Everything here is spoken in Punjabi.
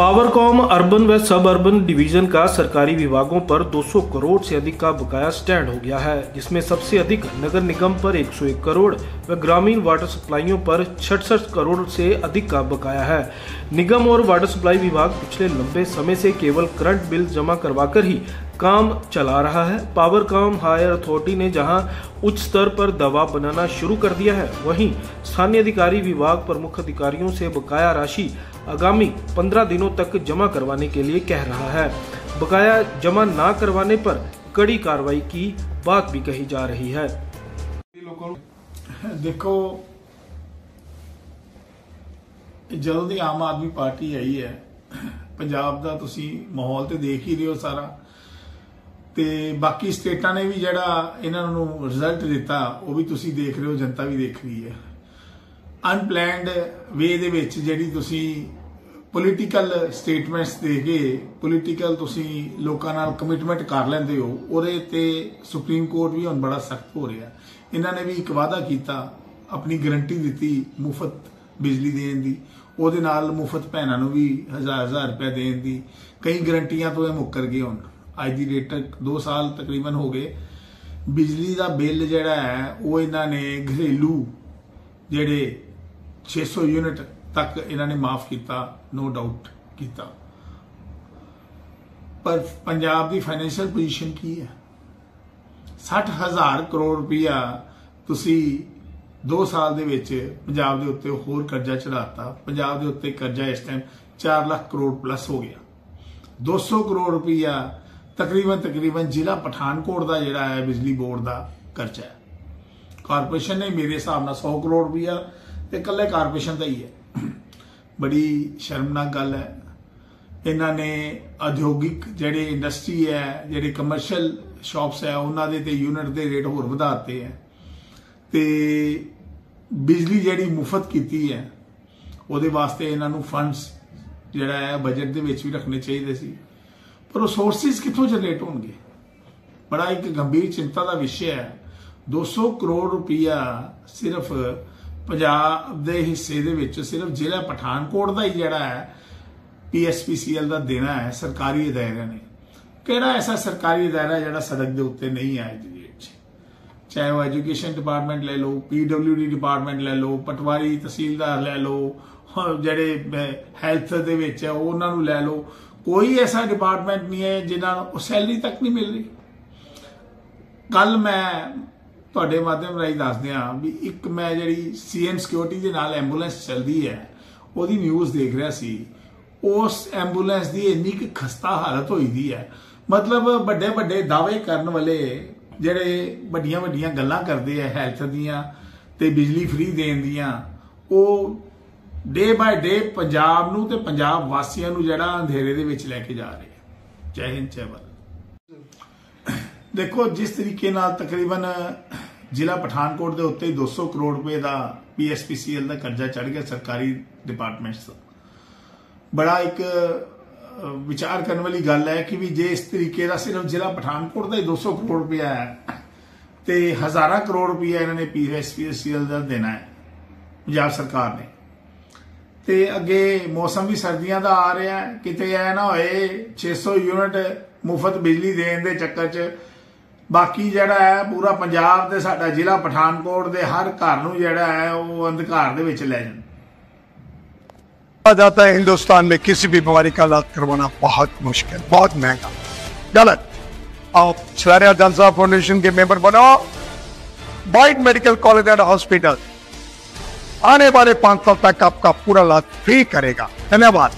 पावरकॉम अर्बन व सब अर्बन डिवीज़न का सरकारी विभागों पर 200 करोड़ से अधिक का बकाया स्टैंड हो गया है, जिसमें सबसे अधिक नगर निगम पर 101 करोड़ व ग्रामीण वाटर सप्लाइयों पर छठसठ करोड़ से अधिक का बकाया है। निगम और वाटर सप्लाई विभाग पिछले लंबे समय से केवल करंट बिल जमा करवाकर ही काम चला रहा है पावरकॉम हायर अथॉरिटी ने जहां उच्च स्तर पर दबाव बनाना शुरू कर दिया है वहीं स्थानीय अधिकारी विभाग प्रमुख अधिकारियों से बकाया राशि आगामी 15 दिनों तक जमा करवाने के लिए कह रहा है बकाया जमा ना करवाने पर कड़ी कार्रवाई की बात भी कही जा रही है ਲੋਕਾਂ ਨੂੰ ਦੇਖੋ ਜਦੋਂ ਦੀ ਆਮ ਆਦਮੀ ਪਾਰਟੀ ਆਈ ਹੈ ਪੰਜਾਬ ਦਾ ਤੁਸੀਂ ਮਾਹੌਲ ਤੇ ਦੇਖ ਹੀ ਰਹੇ ਹੋ ਸਾਰਾ ਤੇ ਬਾਕੀ ਸਟੇਟਾਂ ਨੇ ਵੀ ਜਿਹੜਾ ਇਹਨਾਂ ਨੂੰ ਰਿਜ਼ਲਟ ਦਿੱਤਾ, ਉਹ ਵੀ ਤੁਸੀਂ ਦੇਖ ਰਹੇ ਹੋ, ਜਨਤਾ ਵੀ ਦੇਖ ਰਹੀ ਹੈ। ਅਨਪਲੈਨਡ ਵੇ ਦੇ ਵਿੱਚ ਜਿਹੜੀ ਤੁਸੀਂ ਪੋਲੀਟੀਕਲ ਸਟੇਟਮੈਂਟਸ ਦੇ ਕੇ ਪੋਲੀਟੀਕਲ ਤੁਸੀਂ ਲੋਕਾਂ ਨਾਲ ਕਮਿਟਮੈਂਟ ਕਰ ਲੈਂਦੇ ਹੋ, ਉਹਦੇ ਤੇ ਸੁਪਰੀਮ ਕੋਰਟ ਵੀ ਹੁਣ ਬੜਾ ਸਖਤ ਹੋ ਰਿਹਾ। ਇਹਨਾਂ ਨੇ ਵੀ ਇੱਕ ਵਾਅਦਾ ਕੀਤਾ, ਆਪਣੀ ਗਾਰੰਟੀ ਦਿੱਤੀ ਮੁਫਤ ਬਿਜਲੀ ਦੇਣ ਦੀ। ਉਹਦੇ ਨਾਲ ਮੁਫਤ ਭੈਣਾਂ ਨੂੰ ਵੀ ਹਜ਼ਾਰ ਹਜ਼ਾਰ ਰੁਪਏ ਦੇਣ ਦੀ। ਕਈ ਗਾਰੰਟੀਆਂ ਤੋਂ ਇਹ ਮੁੱਕਰ ਗਏ ਹੁਣ। ਅੱਜ ਦੀ ਡੇਟ ਤੱਕ 2 ਸਾਲ ਤਕਰੀਬਨ ਹੋ ਗਏ। ਬਿਜਲੀ ਦਾ ਬਿੱਲ ਜਿਹੜਾ ਹੈ, ਉਹ ਇਹਨਾਂ ਨੇ ਘਰੇਲੂ ਜਿਹੜੇ 600 ਯੂਨਿਟ ਤੱਕ ਇਹਨਾਂ ਨੇ ਮਾਫ ਕੀਤਾ ਨੋ ਡਾਊਟ ਕੀਤਾ। ਪਰ ਪੰਜਾਬ ਦੀ ਫਾਈਨੈਂਸ਼ੀਅਲ ਪੋਜੀਸ਼ਨ ਕੀ ਹੈ? 60000 ਕਰੋੜ ਰੁਪਇਆ ਤੁਸੀਂ 2 ਸਾਲ ਦੇ ਵਿੱਚ ਪੰਜਾਬ ਦੇ ਉੱਤੇ ਹੋਰ ਕਰਜ਼ਾ ਚੜਾਤਾ ਪੰਜਾਬ ਦੇ ਉੱਤੇ ਕਰਜ਼ਾ ਇਸ ਟਾਈਮ 4 ਲੱਖ ਕਰੋੜ ਪਲੱਸ ਹੋ ਗਿਆ। 200 ਕਰੋੜ ਰੁਪਇਆ ਤਕਰੀਬਨ ਤਕਰੀਬਨ ਜ਼ਿਲ੍ਹਾ ਪਠਾਨਕੋਟ ਦਾ ਜਿਹੜਾ ਹੈ ਬਿਜਲੀ ਬੋਰਡ ਦਾ ਖਰਚਾ ਹੈ। ਕਾਰਪੋਰੇਸ਼ਨ ਨੇ ਮੇਰੇ ਹਿਸਾਬ ਨਾਲ 100 ਕਰੋੜ ਰੁਪਇਆ ਤੇ ਇਕੱਲੇ ਕਾਰਪੋਰੇਸ਼ਨ ਦਾ ਹੀ ਹੈ। ਬੜੀ ਸ਼ਰਮਨਾਕ ਗੱਲ ਹੈ। ਇਹਨਾਂ ਨੇ ਉਦਯੋਗਿਕ ਜਿਹੜੇ ਇੰਡਸਟਰੀ ਹੈ, ਜਿਹੜੇ ਕਮਰਸ਼ੀਅਲ ਸ਼ਾਪਸ ਹੈ, ਉਹਨਾਂ ਦੇ ਤੇ ਯੂਨਿਟ ਦੇ ਰੇਟ ਹੋਰ ਵਧਾਤੇ ਹੈ। ਤੇ ਬਿਜਲੀ ਜਿਹੜੀ ਮੁਫਤ ਕੀਤੀ ਹੈ, ਉਹਦੇ ਵਾਸਤੇ ਇਹਨਾਂ ਨੂੰ ਫੰਡਸ ਜਿਹੜਾ ਹੈ ਬਜਟ ਦੇ ਵਿੱਚ ਵੀ ਰੱਖਣੇ ਚਾਹੀਦੇ ਸੀ। ਪਰ ਉਹ ਕਿੱਥੋਂ ਜਨਰੇਟ ਹੋਣਗੇ? ਬੜਾ ਇੱਕ ਗੰਭੀਰ ਚਿੰਤਾ ਦਾ ਵਿਸ਼ਾ ਹੈ। 200 ਕਰੋੜ ਰੁਪਇਆ ਸਿਰਫ ਪੰਜਾਬ ਦੇ ਹਿੱਸੇ ਦੇ ਵਿੱਚ ਸਿਰਫ ਜ਼ਿਲ੍ਹਾ ਪਠਾਨਕੋਟ ਦਾ ਹੀ ਜਿਹੜਾ ਹੈ ਪੀਐਸਪੀਸੀਐਲ ਦਾ ਦੇਣਾ ਹੈ, ਸਰਕਾਰੀ ਅਦਾਰਿਆਂ ਨੇ। ਕਿਹੜਾ ਐਸਾ ਸਰਕਾਰੀ ਅਦਾਰਾ ਜਿਹੜਾ ਸੜਕ ਦੇ ਉੱਤੇ ਨਹੀਂ ਹੈ ਅੱਜ ਚਾਹੇ ਉਹ ਐਜੂਕੇਸ਼ਨ ਡਿਪਾਰਟਮੈਂਟ ਲੈ ਲਓ ਪੀਡਬਲਯੂਡੀ ਡਿਪਾਰਟਮੈਂਟ ਲੈ ਲਓ, ਪਟਵਾਰੀ ਤਹਿਸੀਲਦਾਰ ਲੈ ਲਓ ਜਿਹੜੇ ਹੈਲਥ ਦੇ ਵਿੱਚ ਹੈ, ਉਹਨਾਂ ਨੂੰ ਲੈ ਲਓ। ਕੋਈ ਐਸਾ ਡਿਪਾਰਟਮੈਂਟ ਨਹੀਂ ਹੈ ਜਿਨ੍ਹਾਂ ਨੂੰ ਸੈਲਰੀ ਤੱਕ ਨਹੀਂ ਮਿਲ ਰਹੀ। ਕੱਲ ਮੈਂ ਤੁਹਾਡੇ ਮਾਧਿਅਮ ਰਾਹੀਂ ਦੱਸਦੇ ਆ ਵੀ ਇੱਕ ਮੈਂ ਜਿਹੜੀ ਸੀਐਮ ਸਿਕਿਉਰਿਟੀ ਦੇ ਨਾਲ ਐਂਬੂਲੈਂਸ ਚੱਲਦੀ ਹੈ, ਉਹਦੀ ਨਿਊਜ਼ ਦੇਖ ਰਿਹਾ ਸੀ। ਉਸ ਐਂਬੂਲੈਂਸ ਦੀ ਇੰਨੀ ਕਿ ਖਸਤਾ ਹਾਲਤ ਹੋਈ ਦੀ ਹੈ। ਮਤਲਬ ਵੱਡੇ ਵੱਡੇ ਦਾਅਵੇ ਕਰਨ ਵਾਲੇ ਜਿਹੜੇ ਵੱਡੀਆਂ ਵੱਡੀਆਂ ਗੱਲਾਂ ਕਰਦੇ ਆ ਹੈਲਥ ਦੀਆਂ ਤੇ ਬਿਜਲੀ ਫ੍ਰੀ ਦੇਣ ਦੀਆਂ, ਉਹ ਡੇ ਬਾਏ ਡੇ ਪੰਜਾਬ ਨੂੰ ਤੇ ਪੰਜਾਬ ਵਾਸੀਆਂ ਨੂੰ ਜਿਹੜਾ ਅੰਧੇਰੇ ਦੇ ਵਿੱਚ ਲੈ ਕੇ ਜਾ ਰਹੇ ਆ। ਜੈ ਹਿੰਦ, ਜੈ ਭਾਰਤ। ਦੇਖੋ, ਜਿਸ ਤਰੀਕੇ ਨਾਲ ਤਕਰੀਬਨ ਜ਼ਿਲ੍ਹਾ ਪਠਾਨਕੋਟ ਦੇ ਉੱਤੇ 200 ਕਰੋੜ ਰੁਪਏ ਦਾ ਪੀਐਸਪੀਸੀਐਲ ਦਾ ਕਰਜ਼ਾ ਚੜ ਗਿਆ ਸਰਕਾਰੀ ਡਿਪਾਰਟਮੈਂਟਸ ਦਾ ਬੜਾ ਇੱਕ ਵਿਚਾਰ ਕਰਨ ਵਾਲੀ ਗੱਲ ਹੈ ਕਿ ਵੀ ਜੇ ਇਸ ਤਰੀਕੇ ਦਾ ਸਿਰਫ ਜ਼ਿਲ੍ਹਾ ਪਠਾਨਕੋਟ ਦਾ ਹੀ 200 ਕਰੋੜ ਰੁਪਇਆ ਹੈ ਤੇ ਹਜ਼ਾਰਾਂ ਕਰੋੜ ਰੁਪਇਆ ਇਹਨਾਂ ਨੇ ਪੀਐਸਪੀਸੀਐਲ ਦਾ ਦੇਣਾ ਹੈ ਪੰਜਾਬ ਸਰਕਾਰ ਨੇ। ਤੇ ਅੱਗੇ ਮੌਸਮ ਵੀ ਸਰਦੀਆਂ ਦਾ ਆ ਰਿਹਾ ਹੈ ਕਿਤੇ ਐ ਨਾ ਹੋਏ 600 ਯੂਨਿਟ ਮੁਫਤ ਬਿਜਲੀ ਦੇਣ ਦੇ ਚੱਕਰ 'ਚ ਬਾਕੀ ਜਿਹੜਾ ਹੈ ਪੂਰਾ ਪੰਜਾਬ ਤੇ ਸਾਡਾ ਜ਼ਿਲ੍ਹਾ ਪਠਾਨਕੋਟ ਦੇ ਹਰ ਘਰ ਨੂੰ ਜਿਹੜਾ ਹੈ ਉਹ ਅੰਧਕਾਰ ਦੇ ਵਿੱਚ ਲੈ ਜਾਣ कहा जाता है हिंदुस्तान में किसी भी बीमारी का इलाज करवाना बहुत मुश्किल बहुत महंगा गलत आप शरारिया जनसा फाउंडेशन के मेंबर बनो bite medical college and hospital आने वाले पांच साल तक आपका पूरा इलाज फ्री करेगा धन्यवाद